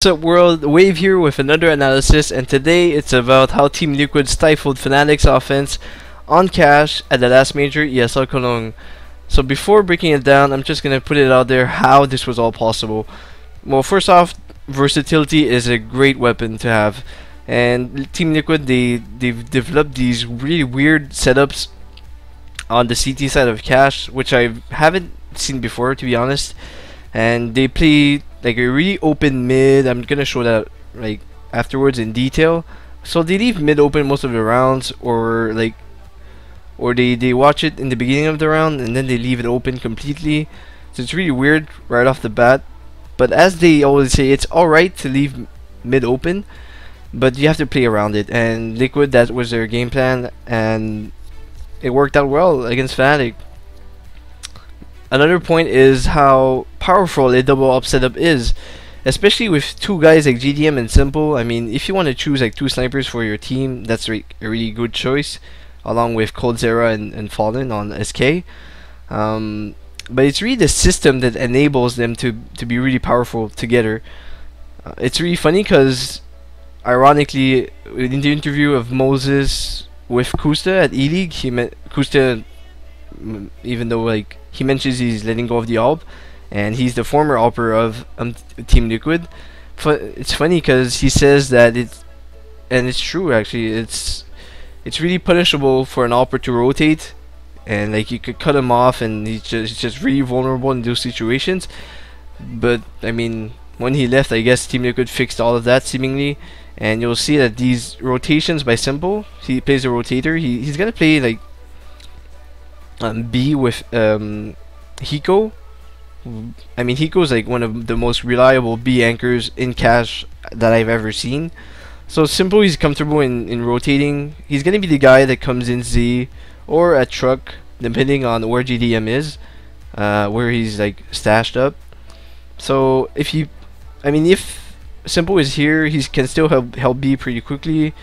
What's up world, Wave here with another analysis and today it's about how Team Liquid stifled Fnatic's offense on Cache at the last major ESL Cologne. So before breaking it down, I'm just gonna put it out there how this was all possible. Well first off, versatility is a great weapon to have and Team Liquid they, they've developed these really weird setups on the CT side of Cache which I haven't seen before to be honest and they play like a really open mid. I'm gonna show that like afterwards in detail. So they leave mid open most of the rounds, or like, or they they watch it in the beginning of the round and then they leave it open completely. So it's really weird right off the bat. But as they always say, it's alright to leave mid open, but you have to play around it. And Liquid, that was their game plan, and it worked out well against Fnatic. Another point is how powerful a double AWP setup is, especially with two guys like GDM and Simple. I mean, if you want to choose like two snipers for your team, that's re a really good choice, along with coldzera and, and Fallen on SK. Um, but it's really the system that enables them to, to be really powerful together. Uh, it's really funny because, ironically, in the interview of Moses with koosta at E-League, he met koosta, even though like he mentions he's letting go of the AWP, and he's the former AWPer of um, Team Liquid. But it's funny because he says that it's, and it's true actually. It's it's really punishable for an AWPer to rotate, and like you could cut him off, and he's just he's just really vulnerable in those situations. But I mean, when he left, I guess Team Liquid fixed all of that seemingly, and you'll see that these rotations by Simple, he plays a rotator. He he's gonna play like um, B with um, Hiko. I mean, Hiko is like one of the most reliable B anchors in Cache that I've ever seen. So simple, he's comfortable in, in rotating. He's gonna be the guy that comes in Z or at truck, depending on where GDM is, uh, where he's like stashed up. So if he, I mean, if simple is here, he can still help help B pretty quickly.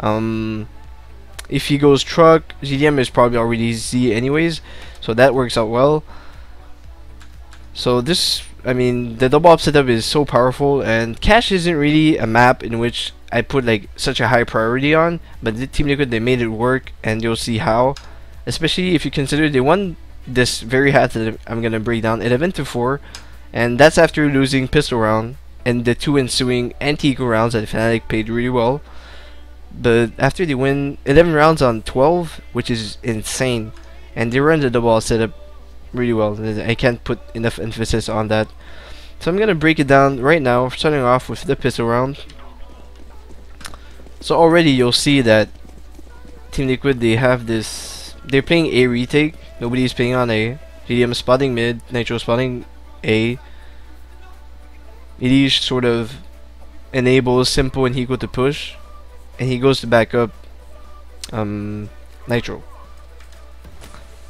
Um, if he goes truck, GDM is probably already Z anyways, so that works out well. So this, I mean, the double AWP setup is so powerful, and Cache isn't really a map in which I put like such a high priority on, but the Team Liquid they made it work, and you'll see how. Especially if you consider they won this very hard that I'm gonna break down 11 to 4, and that's after losing pistol round and the two ensuing anti-eco rounds that Fnatic played really well but after they win 11 rounds on 12, which is insane, and they run the double setup really well. I can't put enough emphasis on that. So I'm gonna break it down right now, starting off with the pistol round. So already you'll see that Team Liquid they have this. They're playing A retake. Nobody's playing on A. GDM spotting mid, Nitro spotting A. Elige sort of enables Simple and Hiko to push and he goes to back up um, Nitro.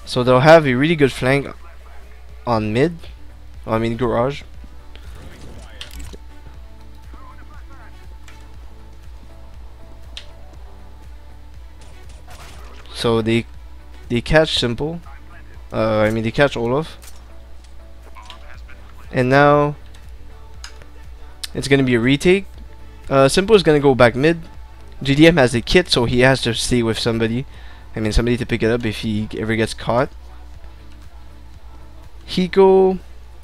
So they'll have a really good flank on mid. I mean garage. So they they catch simple. Uh, I mean they catch Olof. And now it's gonna be a retake. Uh, simple is gonna go back mid. GDM has a kit, so he has to stay with somebody. I mean, somebody to pick it up if he ever gets caught. Hiko,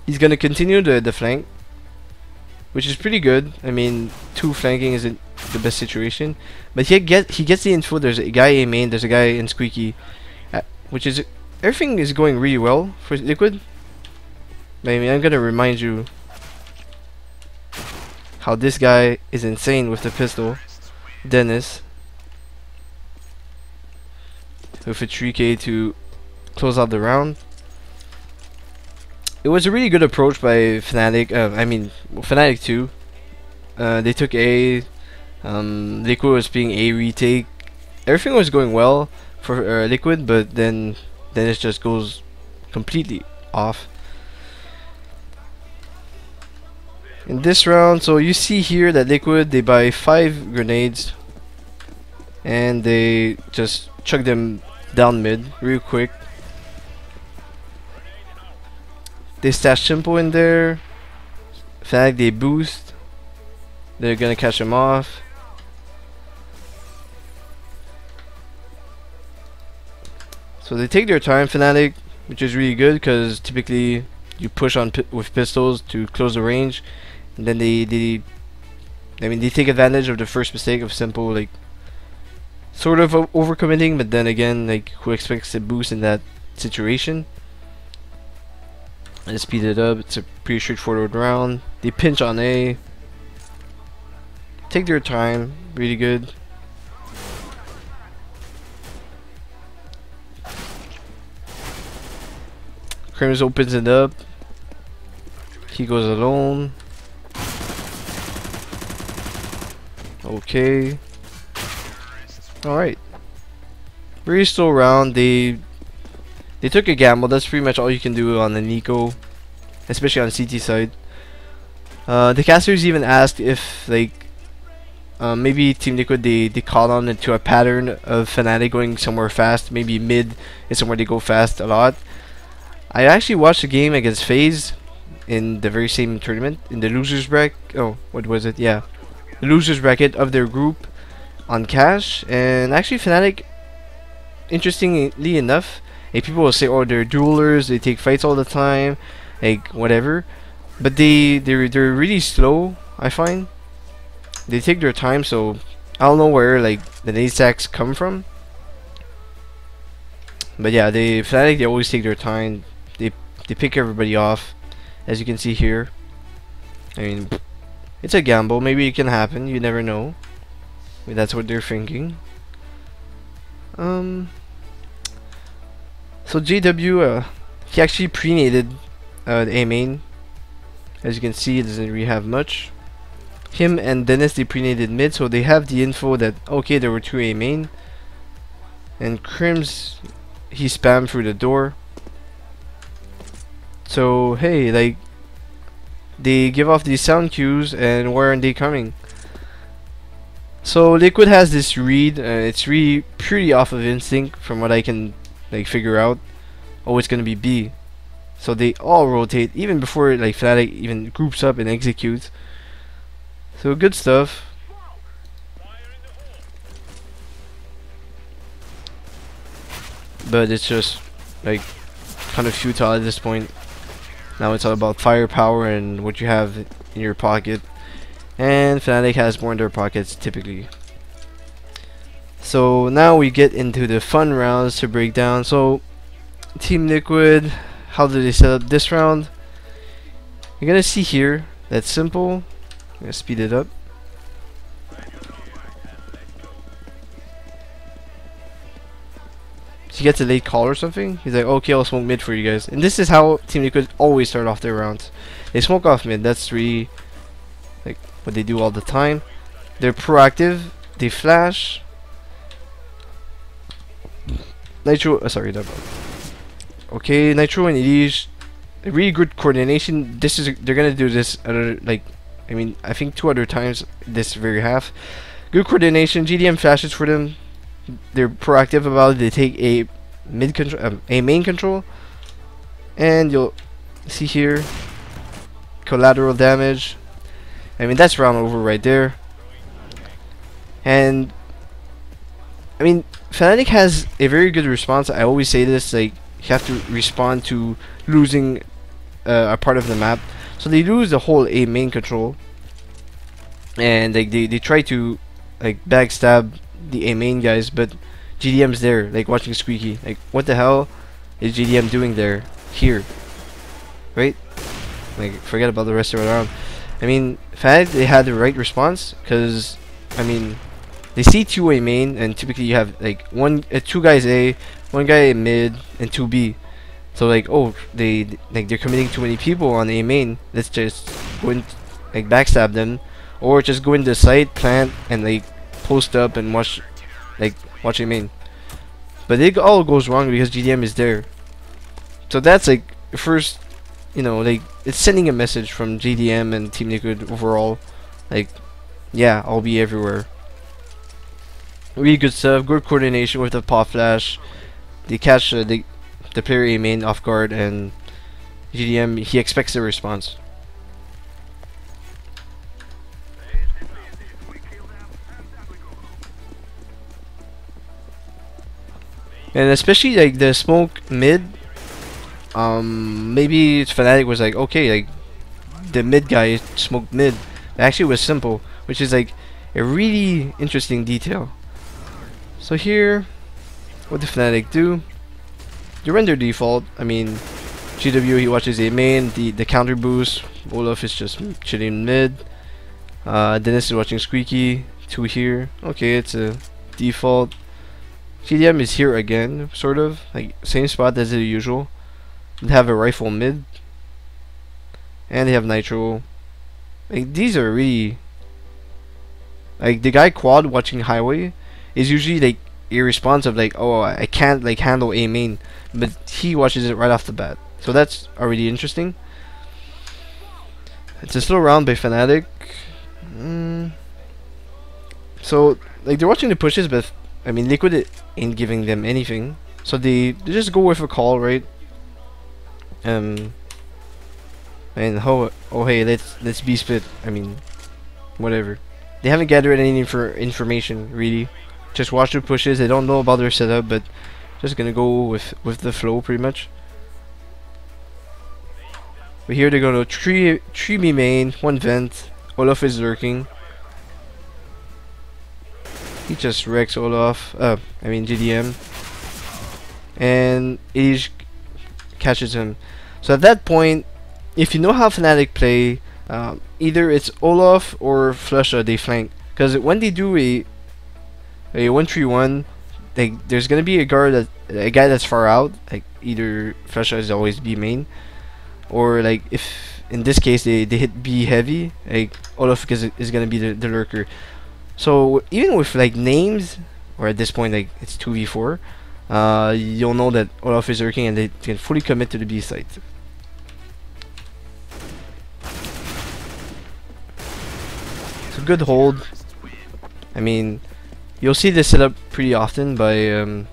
he's gonna continue the, the flank, which is pretty good. I mean, two flanking isn't the best situation, but he get he gets the info. There's a guy in main, there's a guy in squeaky, uh, which is everything is going really well for Liquid. I mean, I'm gonna remind you how this guy is insane with the pistol. Dennis with a 3k to close out the round. It was a really good approach by Fnatic, uh, I mean Fnatic 2. Uh, they took A, um, Liquid was being A retake. Everything was going well for uh, Liquid, but then it just goes completely off. In this round. So you see here that liquid they buy five grenades and they just chuck them down mid real quick. They stash simple in there. Fact they boost. They're gonna catch him off. So they take their time, Fnatic, which is really good because typically you push on pi with pistols to close the range, and then they they I mean they take advantage of the first mistake of simple like sort of overcommitting, but then again like who expects a boost in that situation? Let's speed it up. It's a pretty straightforward round. They pinch on A. Take their time. Really good. KRIMZ opens it up. He goes alone. Okay. Alright. We're still around. They they took a gamble. That's pretty much all you can do on the Nico. Especially on CT side. Uh, the casters even asked if like um, maybe Team Liquid they, they caught on into a pattern of Fnatic going somewhere fast. Maybe mid is somewhere they go fast a lot. I actually watched a game against FaZe in the very same tournament in the losers bracket. Oh, what was it? Yeah, losers bracket of their group on Cache, and actually Fnatic. Interestingly enough, like people will say, "Oh, they're duelers. They take fights all the time, like whatever," but they they're they're really slow. I find they take their time, so I don't know where like the nade come from. But yeah, they Fnatic they always take their time They they pick everybody off as you can see here I mean it's a gamble. Maybe it can happen. You never know. That's what they're thinking. Um so JW uh, he actually pre-naded uh, the A main. As you can see it doesn't really have much. Him and Dennis they pre-naded mid so they have the info that okay there were two A main. And KRIMZ he spammed through the door. So hey, like they give off these sound cues, and where are they coming? So Liquid has this read. Uh, it's really pretty off of instinct from what I can like figure out. Oh, it's gonna be B. So they all rotate even before like Fnatic even groups up and executes. So good stuff. But it's just like kind of futile at this point. Now it's all about firepower and what you have in your pocket. And Fnatic has more in their pockets typically. So now we get into the fun rounds to break down. So Team Liquid, how did they set up this round? You're gonna see here, that's simple. I'm gonna speed it up. He gets a late call or something, he's like, okay, I'll smoke mid for you guys. And this is how Team Liquid always start off their rounds. They smoke off mid. That's really like what they do all the time. They're proactive. They flash. Nitro, uh, sorry, that. Okay, Nitro and Elige, really good coordination. This is they're gonna do this other like, I mean, I think two other times this very half. Good coordination. GDM flashes for them they're proactive about it. They take a mid control, um, a main control, and you'll see here collateral damage. I mean that's round over right there. And I mean Fnatic has a very good response. I always say this like you have to respond to losing uh, a part of the map. So they lose the whole A main control, and like they they try to like backstab the A main guys, but GDM's there, like watching Squeaky. Like, what the hell is GDM doing there? Here. Right? Like, forget about the rest of the round. I mean, Fad, they had the right response, because, I mean, they see two A main, and typically you have, like, one, uh, two guys A, one guy mid, and two B. So, like, oh, they, like, they're committing too many people on A main. Let's just go and, like, backstab them. Or just go into site, plant, and, like, post up and watch, like, watching main. But it all goes wrong because GDM is there. So that's like first, you know, like it's sending a message from GDM and Team Liquid overall, like, yeah, I'll be everywhere. Really good stuff. Good coordination with the pop flash. They catch uh, the the player A main off guard and GDM he expects a response. And especially like the smoke mid. Um, maybe Fnatic was like, okay, like the mid guy smoked mid. Actually, was simple, which is like a really interesting detail. So here, what did Fnatic do? They render default. I mean, GW he watches a main, the the counter boost. Olof is just chilling mid. Uh, Dennis is watching Squeaky. Two here. Okay, it's a default. GDM is here again, sort of like same spot as the usual. They have a rifle mid, and they have nitro. Like these are really like the guy quad watching highway is usually like irresponsive. Like oh I can't like handle a main, but he watches it right off the bat. So that's already interesting. It's a slow round by Fnatic. Mm. So like they're watching the pushes, but I mean Liquid ain't giving them anything. So they, they just go with a call, right? Um. And oh, oh hey, let's let's be split. I mean, whatever. They haven't gathered any for information really. Just watch the pushes. They don't know about their setup, but just gonna go with with the flow pretty much. But here they're gonna tree tree me main, one vent. Olof is lurking. He just wrecks Olof. Uh, I mean GDM. And Age catches him. So at that point, if you know how Fnatic play, um, either it's Olof or flusha they flank. Because when they do a a one three one, they, there's gonna be a guard that a guy that's far out. Like either flusha is always B main, or like if in this case they, they hit B heavy, like Olof is, is gonna be the, the lurker. So even with like names, or at this point like it's two v four, uh, you'll know that Olof is working and they can fully commit to the B site. It's a good hold. I mean, you'll see this set up pretty often by um,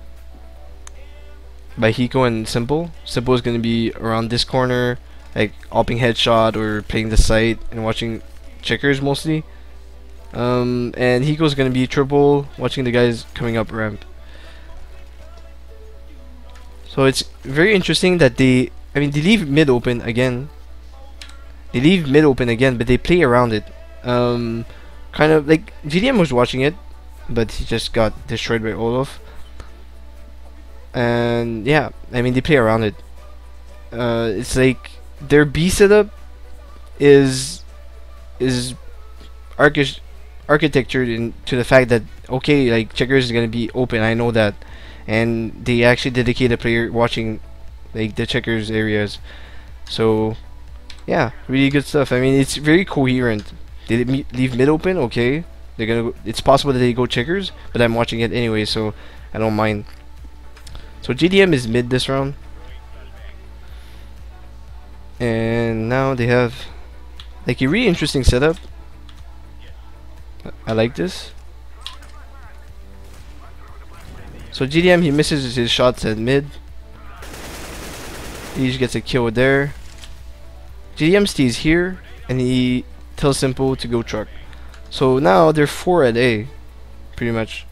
by Hiko and Simple. Simple is going to be around this corner, like opping headshot or playing the site and watching checkers mostly. Um, and Hiko's to be triple, watching the guys coming up ramp. So it's very interesting that they, I mean, they leave mid open again. They leave mid open again, but they play around it. Um, kind of like GDM was watching it, but he just got destroyed by Olof and yeah, I mean they play around it. Uh, it's like their B setup is is archi- architectured into the fact that okay, like checkers is gonna be open. I know that, and they actually dedicate a player watching like the checkers areas. So yeah, really good stuff. I mean, it's very coherent. They leave mid open, okay. They're gonna. Go, it's possible that they go checkers, but I'm watching it anyway, so I don't mind. So GDM is mid this round. And now they have like a really interesting setup. I like this. So GDM he misses his shots at mid. He just gets a kill there. GDM stays here and he tells Simple to go truck. So now they're 4 at A, pretty much.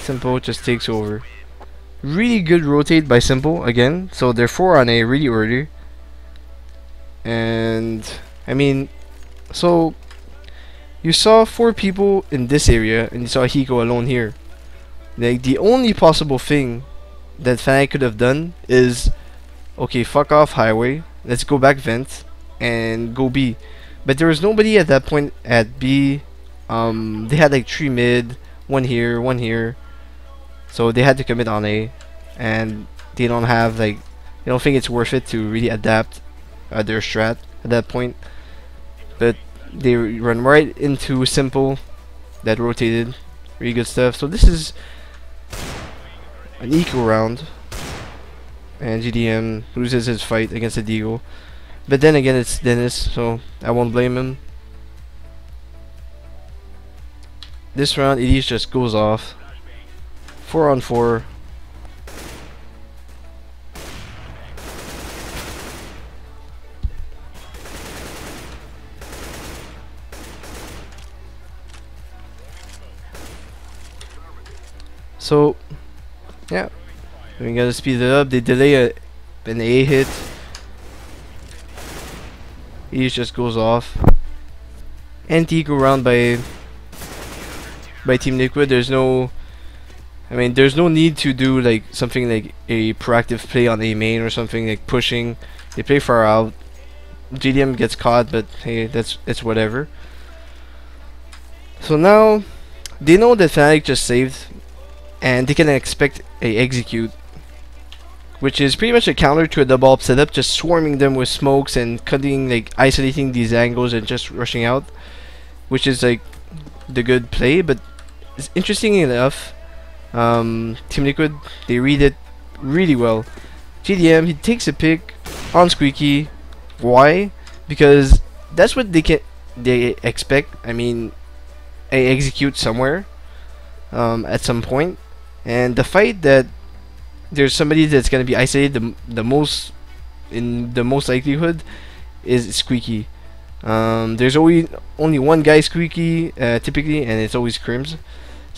Simple just takes over. Really good rotate by Simple again. So they're 4 on A really early. And I mean, so you saw four people in this area and you saw Hiko alone here. Like the only possible thing that Fnatic could have done is okay, fuck off highway. Let's go back vent and go B. But there was nobody at that point at B. Um, they had like three mid, one here, one here. So they had to commit on A, and they don't have like they don't think it's worth it to really adapt uh, their strat at that point. But they run right into simple that rotated, really good stuff. So this is an eco round, and GDM loses his fight against the Deagle. But then again, it's Dennis, so I won't blame him. This round, Elige just goes off. Four on four. So, yeah. We gotta speed it up. They delay a, an A hit. He just goes off. Anti-eco round by by Team Liquid. There's no I mean, there's no need to do like something like a proactive play on a main or something like pushing. They play far out. GDM gets caught, but hey, that's it's whatever. So now they know that Fnatic just saved, and they can expect a execute, which is pretty much a counter to a double AWP setup, just swarming them with smokes and cutting like isolating these angles and just rushing out, which is like the good play. But it's interesting enough um, Team Liquid, they read it really well. GDM, he takes a pick on Squeaky. Why? Because that's what they can they expect. I mean, I execute somewhere um, at some point, and the fight that there's somebody that's gonna be isolated the the most in the most likelihood is Squeaky. Um, there's always only one guy Squeaky uh, typically, and it's always KRIMZ.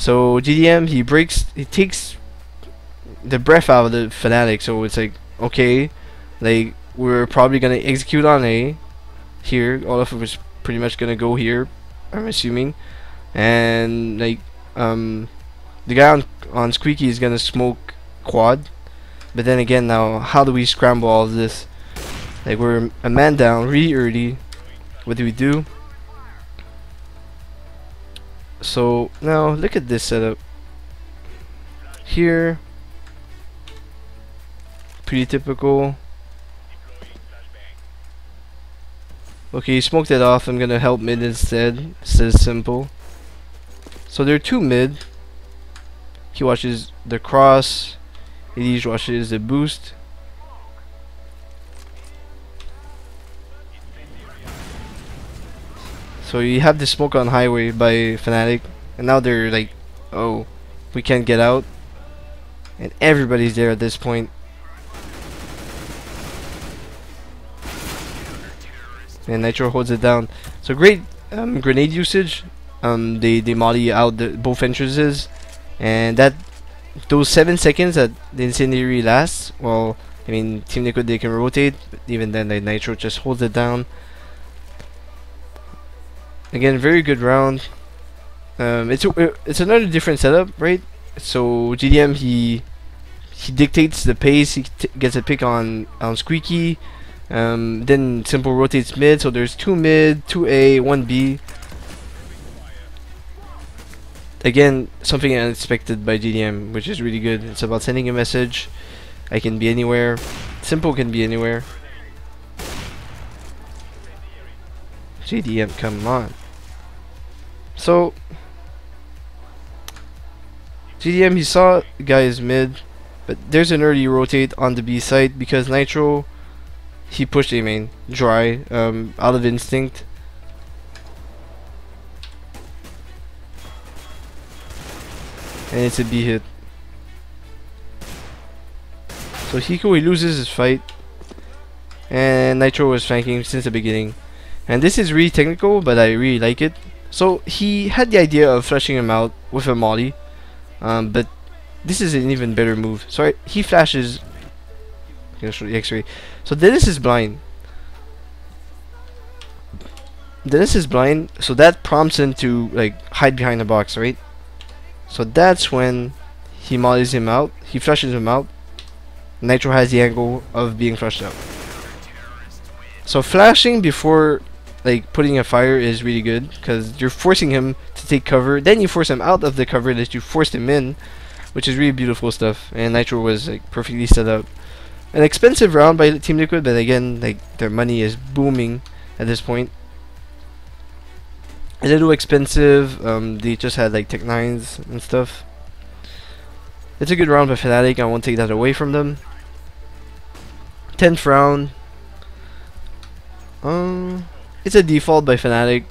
So GDM he breaks he takes the breath out of the Fnatic so it's like okay like we're probably gonna execute on A here. All of it was pretty much gonna go here I'm assuming. And like um the guy on on Squeaky is gonna smoke quad. But then again now how do we scramble all this? Like we're a man down really early. What do we do so now look at this setup. Here pretty typical. Okay he smoked that off. I'm gonna help mid instead. Says simple. So there are two mid. He watches the cross. He watches the boost So you have the smoke on highway by Fnatic, and now they're like, oh, we can't get out, and everybody's there at this point. And Nitro holds it down. So great um, grenade usage. Um, they they molly out the, both entrances, and that those seven seconds that the incendiary lasts. Well, I mean, Team Liquid they can rotate, even then the Nitro just holds it down. Again, very good round. Um, it's a, it's another different setup, right? So GDM he he dictates the pace. He gets a pick on on Squeaky. Um, then Simple rotates mid. So there's two mid, two A, one B. Again, something unexpected by GDM, which is really good. It's about sending a message. I can be anywhere. Simple can be anywhere. GDM, come on. So, GDM, he saw guys mid, but there's an early rotate on the B side because Nitro, he pushed A main dry, um, out of instinct. And it's a B hit. So Hiko, he loses his fight. And Nitro was flanking since the beginning. And this is really technical, but I really like it. So he had the idea of flashing him out with a molly. Um, but this is an even better move. So he flashes. Gonna show the X-ray. So Dennis is blind. Dennis is blind, so that prompts him to like hide behind the box, right? So that's when he mollies him out. He flushes him out. Nitro has the angle of being flushed out. So flashing before like putting a fire is really good because you're forcing him to take cover. Then you force him out of the cover that you forced him in, which is really beautiful stuff. And Nitro was like perfectly set up. An expensive round by Team Liquid, but again, like their money is booming at this point. A little expensive. Um, they just had like Tech Nines and stuff. It's a good round by Fnatic. I won't take that away from them. Tenth round. Um, it's a default by Fnatic.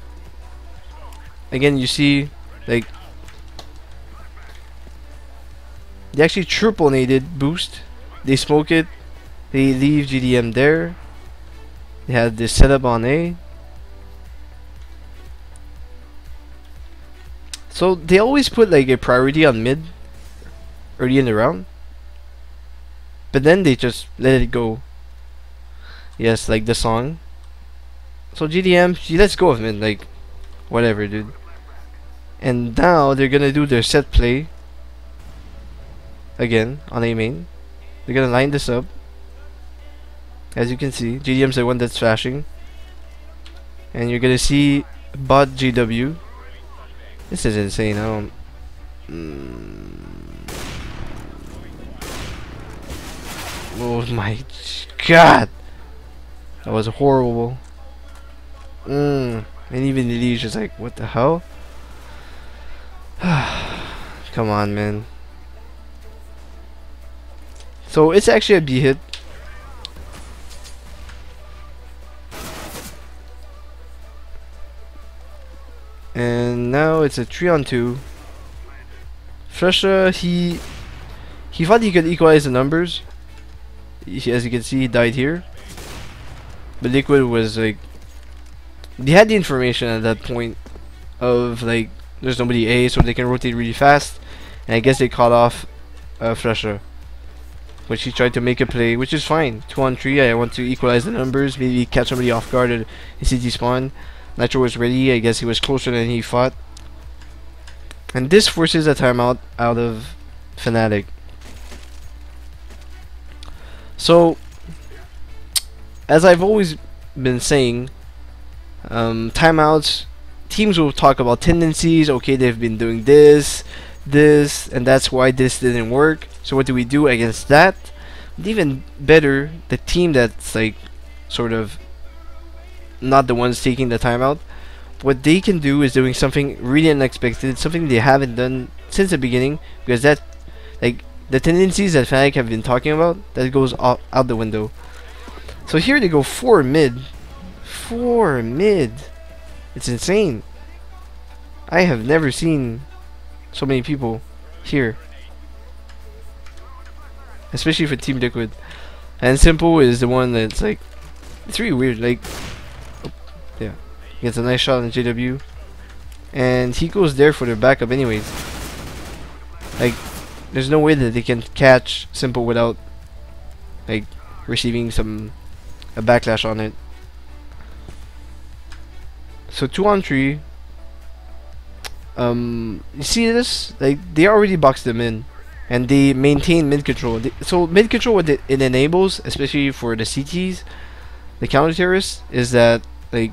Again, you see, like, they actually triple naded boost. They smoke it. They leave GDM there. They have this setup on A. So they always put like a priority on mid. early in the round. But then they just let it go. Yes, like the song. So GDM, let's go of mid, like, whatever, dude. And now they're gonna do their set play. Again, on A main. They're gonna line this up. As you can see, GDM's the one that's flashing. And you're gonna see bot GW. This is insane, I don't... Mm. Oh my god! That was horrible. Mm. And even the just like, what the hell? Come on, man. So it's actually a B hit. And now it's a 3 on 2. flusha, he he thought he could equalize the numbers. He, as you can see, he died here. But Liquid was like they had the information at that point of like there's nobody A so they can rotate really fast. And I guess they caught off uh, flusha. Which he tried to make a play which is fine. 2 on 3 I want to equalize the numbers maybe catch somebody off guard in CT spawn. Nitro was ready I guess he was closer than he thought and this forces a timeout out of Fnatic. So as I've always been saying um, timeouts. Teams will talk about tendencies. Okay they've been doing this this and that's why this didn't work. So what do we do against that? But even better the team that's like sort of not the ones taking the timeout what they can do is doing something really unexpected something they haven't done since the beginning because that like the tendencies that Fnatic have been talking about that goes out, out the window. So here they go 4 mid 4 mid it's insane. I have never seen so many people here. Especially for Team Liquid. And Simple is the one that's like, it's really weird. Like, oh, yeah. He gets a nice shot on JW. And he goes there for their backup anyways. Like, there's no way that they can catch Simple without, like, receiving some, a backlash on it. So two on three. Um, you see this? Like they already boxed them in, and they maintain mid control. They, so mid control, what it, it enables, especially for the CTs, the counter terrorists, is that like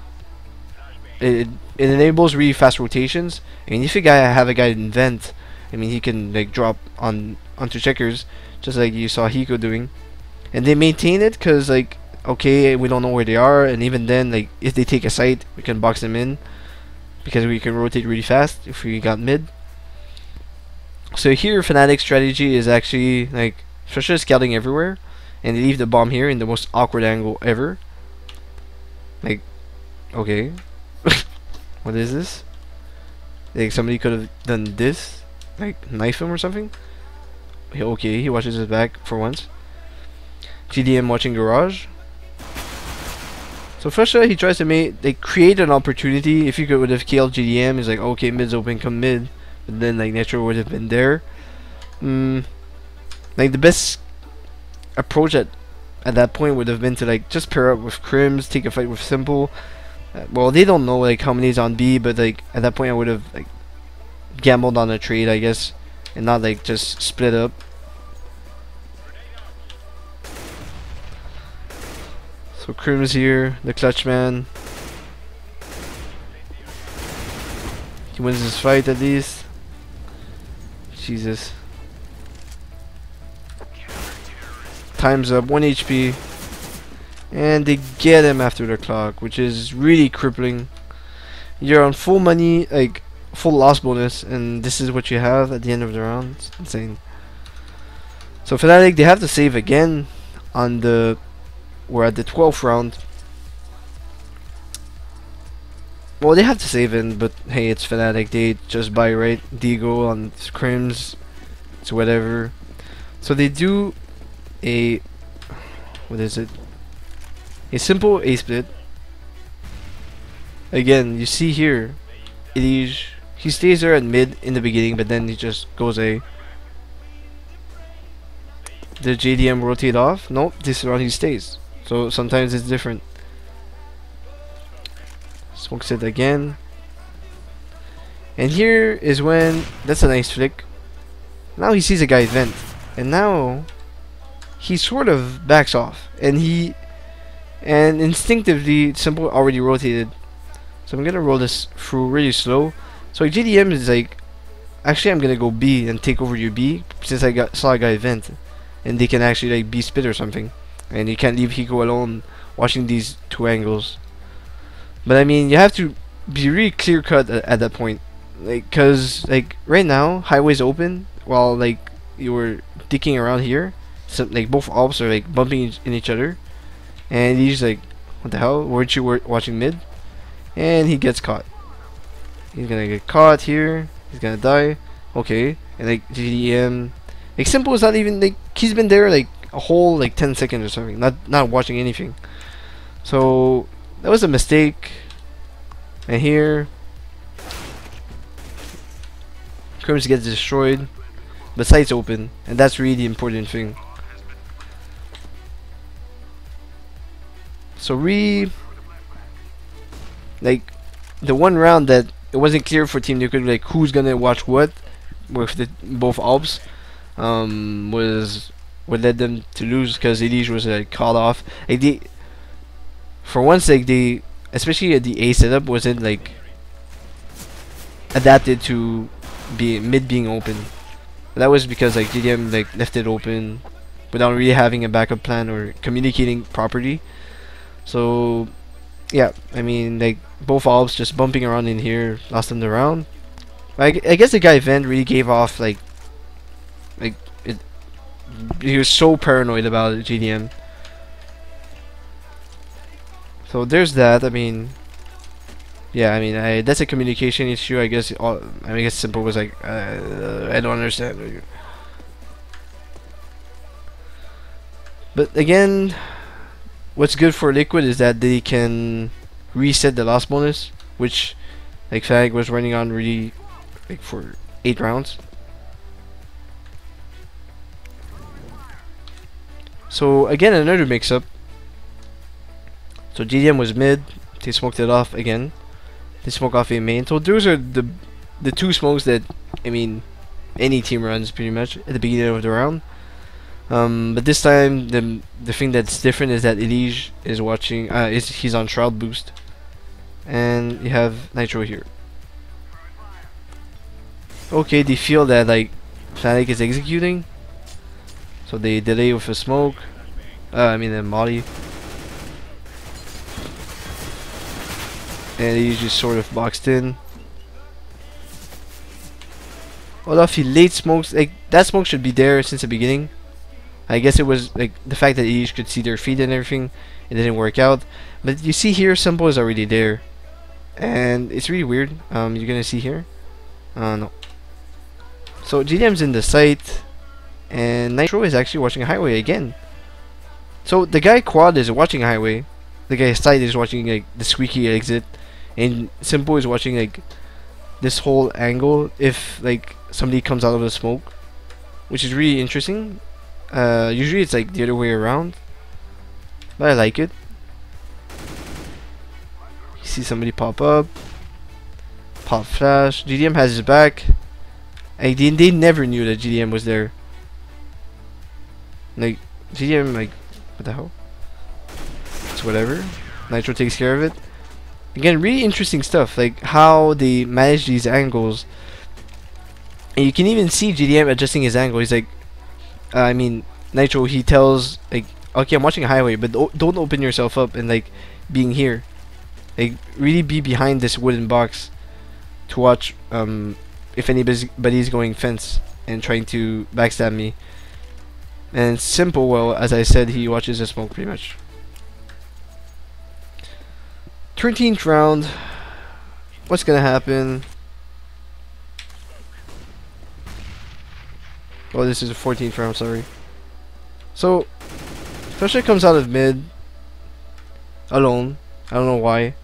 it it enables really fast rotations. I mean, if you guy have a guy invent, I mean, he can like drop on onto checkers, just like you saw Hiko doing, and they maintain it because like okay, we don't know where they are, and even then, like if they take a site, we can box them in because we can rotate really fast if we got mid. So here, Fnatic's strategy is actually like especially scouting everywhere, and they leave the bomb here in the most awkward angle ever. Like, okay, what is this? Like somebody could have done this, like knife him or something. Okay, he watches his back for once. GDM watching garage. So first he tries to make they create an opportunity. If you could would have killed GDM, he's like, okay, mid's open, come mid. But then like Nitro would have been there. Mm, like the best approach at at that point would have been to like just pair up with KRIMZ, take a fight with Simple. Uh, well, they don't know like how many's on B, but like at that point I would have like gambled on a trade, I guess, and not like just split up. So KRIMZ here, the clutch man. He wins this fight at least. Jesus. Time's up, 1 HP. And they get him after the clock, which is really crippling. You're on full money, like full loss bonus, and this is what you have at the end of the round. It's insane. So Fnatic, they have to save again on the we're at the 12th round. Well, they have to save in, but hey, it's Fnatic. They just buy right Deagle on Scrims. It's whatever. So they do a what is it? A simple A split. Again, you see here, it is he stays there at mid in the beginning, but then he just goes A. the JDM rotate off? Nope, this round he stays. So sometimes it's different. Smokes it again. And here is when that's a nice flick. Now he sees a guy vent. And now he sort of backs off. And he and instinctively simple already rotated. So I'm gonna roll this through really slow. So JDM is like actually I'm gonna go B and take over your B since I got saw a guy vent. And they can actually like B spit or something. And you can't leave Hiko alone watching these two angles. But I mean you have to be really clear cut at, at that point. Like cause like right now highway's open while like you were dicking around here. So like both ops are like bumping in each other. And he's like what the hell? Weren't you watching mid? And he gets caught. He's gonna get caught here. He's gonna die. Okay. And like GDM like simple is not even like he's been there like a whole like 10 seconds or something not not watching anything so that was a mistake and here KRIMZ gets destroyed, but site's open, and that's really the important thing. So re like the one round that it wasn't clear for Team Liquid like who's gonna watch what with the both AWPs um, was what led them to lose because Elige was like called off. Like they, for once, like they, especially the A setup, wasn't like adapted to be mid being open. That was because like GDM like left it open without really having a backup plan or communicating properly. So yeah, I mean like both AWPs just bumping around in here lost them the round. I, I guess the guy Vent really gave off like. He was so paranoid about GDM. So there's that. I mean, yeah, I mean, I, that's a communication issue. I guess. All, I mean, I guess simple was like, uh, I don't understand. But again, what's good for Liquid is that they can reset the loss bonus, which like Fag was running on really like for eight rounds. So again, another mix-up. So GDM was mid. They smoked it off again. They smoke off a main. So those are the the two smokes that I mean any team runs pretty much at the beginning of the round. Um, but this time the the thing that's different is that Elige is watching. Uh, is he's on Shroud boost, and you have Nitro here. Okay, they feel that like Fnatic is executing, so they delay with a smoke. Uh, I mean a Molly. and he's just sort of boxed in. Although he late smokes, like that smoke should be there since the beginning. I guess it was like the fact that each could see their feet and everything. It didn't work out, but you see here, Simple is already there, and it's really weird. Um, you're gonna see here. Uh, no. So GDM's in the site, and Nitro is actually watching Highway again. So the guy Quad is watching Highway, the guy Side is watching like the squeaky exit, and Simple is watching like this whole angle if like somebody comes out of the smoke which is really interesting. Uh, usually it's like the other way around. But I like it. You see somebody pop up. Pop flash. GDM has his back. And they, they never knew that GDM was there like GDM like what the hell it's whatever Nitro takes care of it Again, really interesting stuff, like how they manage these angles. And you can even see GDM adjusting his angle. He's like, uh, I mean, Nitro, he tells, like, okay, I'm watching a highway, but don't open yourself up and, like, being here. Like, really be behind this wooden box to watch um, if anybody's going fence and trying to backstab me. And simple, well, as I said, he watches the smoke pretty much. 13th round. What's gonna happen? Oh, this is a 14th round, sorry. So, Thresher comes out of mid alone. I don't know why.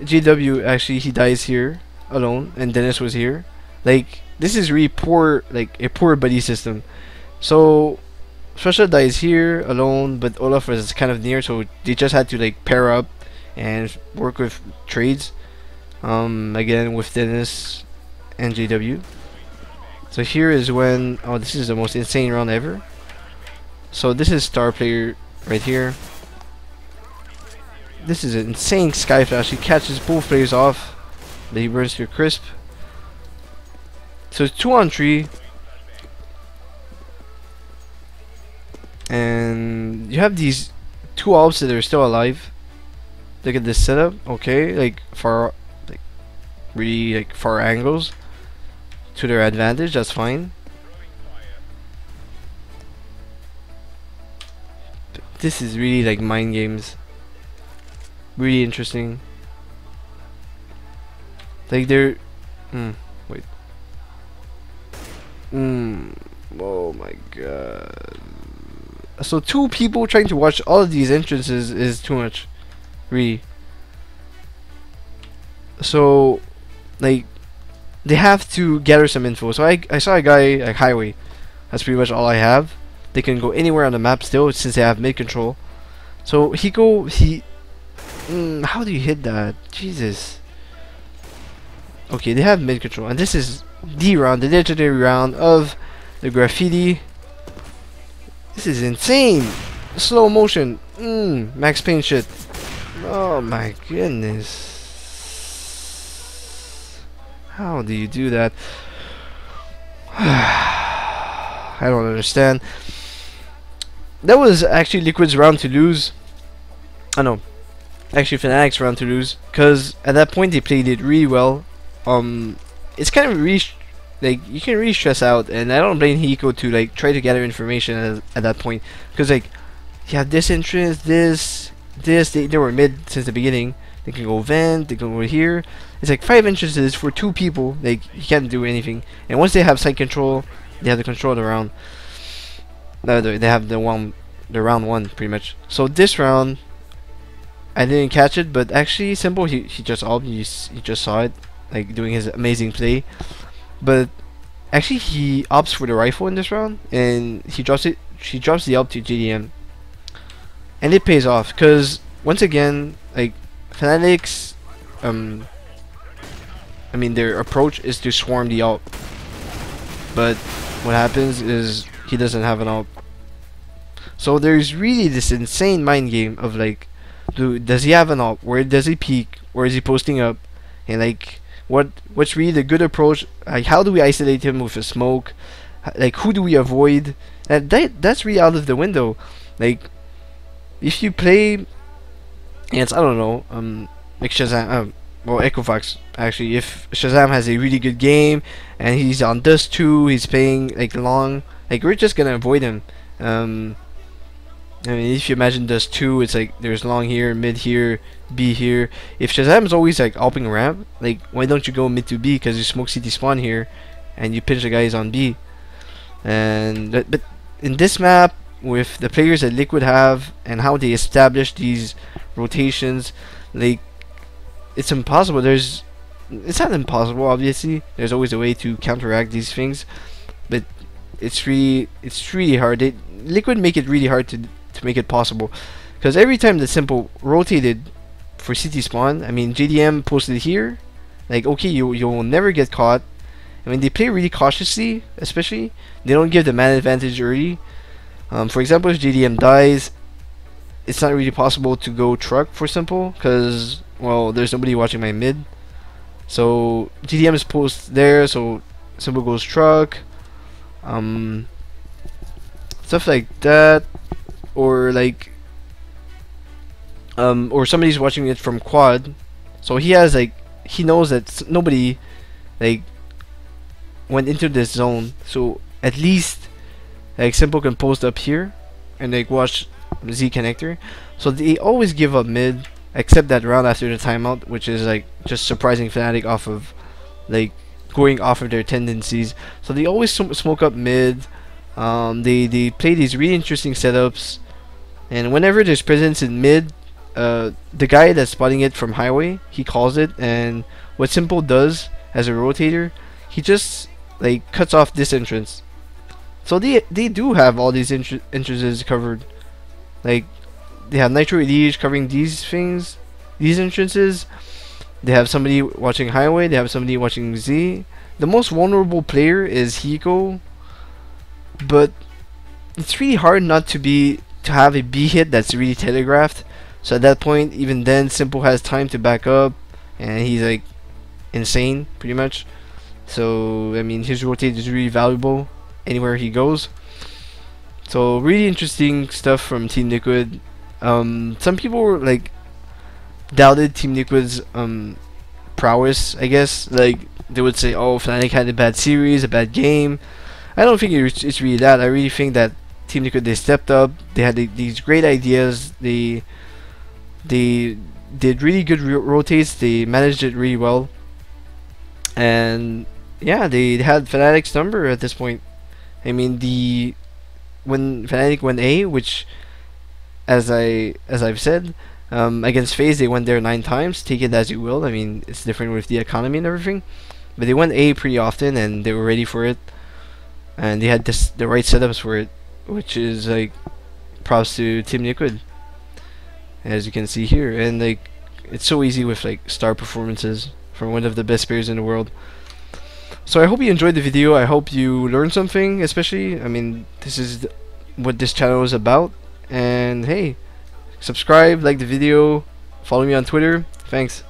GW actually he dies here alone, and Dennis was here. Like this is really poor, like a poor buddy system. So Special dies here alone, but Olof is kind of near, so they just had to like pair up and work with trades. Um, again with Dennis and JW. So here is when oh this is the most insane round ever. So this is star player right here. This is an insane sky flash. He catches both players off. Then he burns through crisp. So it's two on three. And you have these two AWPs that are still alive. Look at this setup. Okay, like far, like really like far angles to their advantage. That's fine. This is really like mind games. Really interesting. Like they're. Hmm. Wait. Hmm. Oh my god. So two people trying to watch all of these entrances is too much. Really. So, like, they have to gather some info. So I, I saw a guy at highway. That's pretty much all I have. They can go anywhere on the map still since they have mid control. So he go he. Mm, how do you hit that? Jesus. Okay, they have mid control, and this is the round, the legendary round of the graffiti. This is insane. Slow motion. Mmm, Max Payne shit. Oh my goodness. How do you do that? I don't understand. That was actually Liquid's round to lose. I know. Actually, Fnatic's round to lose. Because at that point they played it really well. Um, It's kind of really... Like, you can really stress out. And I don't blame Hiko to like try to gather information at, at that point. Because like, you have this entrance, this, this. They, they were mid since the beginning. They can go vent, they can go here. It's like five entrances for two people. Like you can't do anything. And once they have site control, they have to control the round. No, they have the one, the round one pretty much. So this round, I didn't catch it, but actually Simple he he just all he just saw it, like doing his amazing play. But actually he opts for the rifle in this round, and he drops it. He drops the AWP to JDM, and it pays off because once again, like Fnatic's, um, I mean their approach is to swarm the AWP. But what happens is he doesn't have an AWP. So there's really this insane mind game of like, do does he have an AWP? Where does he peek? Where is he posting up? And like, what what's really the good approach? Like, how do we isolate him with a smoke? Like, who do we avoid? That that that's really out of the window. Like, if you play and it's I don't know um like Shazam um, well Equifax actually if Shazam has a really good game and he's on Dust 2 he's playing like long like we're just gonna avoid him um I mean if you imagine Dust 2 it's like there's long here mid here B here. If Shazam's always like AWPing ramp like why don't you go mid to B? Because you smoke CT spawn here and you pinch the guys on B. And but, but in this map with the players that Liquid have and how they establish these rotations like it's impossible. There's it's not impossible obviously. There's always a way to counteract these things but it's really it's really hard. They, liquid make it really hard to to make it possible. Because every time the simple rotated for CT spawn I mean JDM posted here like okay you you will never get caught. I mean they play really cautiously especially they don't give the man advantage early. Um, for example if JDM dies it's not really possible to go truck for simple because well there's nobody watching my mid. So JDM is post there so simple goes truck. Um stuff like that or like um or somebody's watching it from quad so he has like he knows that nobody like went into this zone so at least like simple can post up here and like watch Z connector. So they always give up mid, except that round after the timeout, which is like just surprising Fnatic off of like going off of their tendencies. So they always sm smoke up mid. Um, they they play these really interesting setups, and whenever there's presence in mid, uh, the guy that's spotting it from highway, he calls it, and what Simple does as a rotator, he just like cuts off this entrance. So they they do have all these entrances covered. Like they have Nitro Elige covering these things, these entrances. They have somebody watching Highway. They have somebody watching Z. The most vulnerable player is Hiko, but it's really hard not to be to have a B hit that's really telegraphed. So at that point, even then, Simple has time to back up, and he's like insane, pretty much. So I mean, his rotate is really valuable anywhere he goes. So really interesting stuff from Team Liquid. Um, some people were like doubted Team Liquid's um, prowess. I guess like they would say, "Oh, Fnatic had a bad series, a bad game." I don't think it's, really that. I really think that Team Liquid they stepped up. They had the, these great ideas. They they did really good rotates. They managed it really well. And yeah, they had Fnatic's number at this point. I mean the when Fnatic went A, which as I as I've said, um, against FaZe they went there nine times. Take it as you will. I mean it's different with the economy and everything, but they went A pretty often and they were ready for it, and they had this the right setups for it, which is like props to Team Liquid, as you can see here, and like it's so easy with like star performances from one of the best players in the world. So I hope you enjoyed the video. I hope you learned something, especially. I mean, this is what this channel is about. And hey, subscribe, like the video, follow me on Twitter. Thanks.